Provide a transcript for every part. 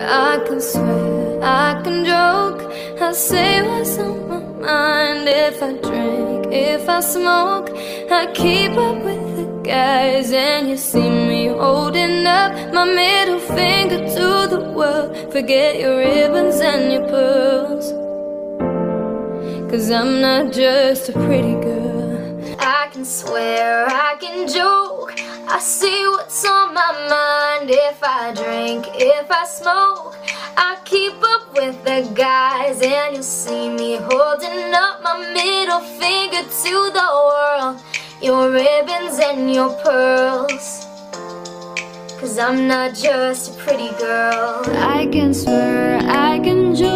I can swear, I can joke, I say what's on my mind. If I drink, if I smoke, I keep up with the guys. And you see me holding up my middle finger to the world. Forget your ribbons and your pearls. Cause I'm not just a pretty girl. I can swear, I can joke, I see what's on my mind. If I drink, if I smoke, I keep up with the guys. And you'll see me holding up my middle finger to the world. Your ribbons and your pearls. Cause I'm not just a pretty girl. I can swear, I can joke,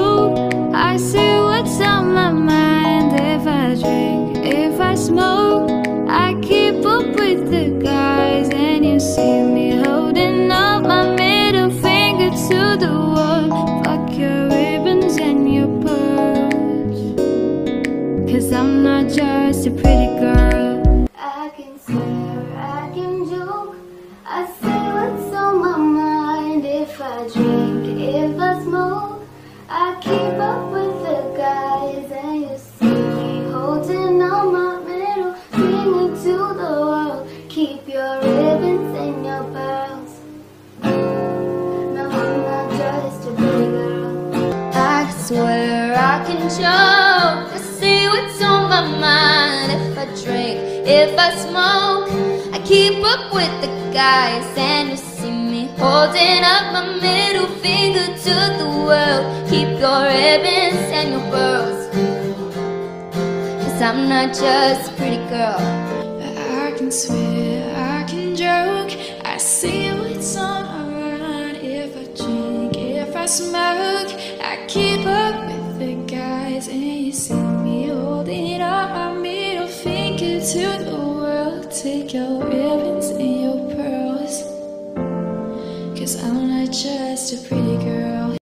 Cause I'm not just a pretty girl. I can swear, I can joke, I say what's on my mind. If I drink, if I smoke, I keep up with the guys. And you see me holding on my middle finger to the world. Keep your ribbons and your pearls. No, I'm not just a pretty girl. I swear I can joke, My mind. If I drink, if I smoke, I keep up with the guys. And you see me holding up my middle finger to the world. Keep your ribbons and your pearls. Cause I'm not just a pretty girl. I can swear, I can joke. I see what's on. If I drink, if I smoke, I keep up with the guys. And you see me to the world. Take your ribbons and your pearls. Cause I'm not just a pretty girl.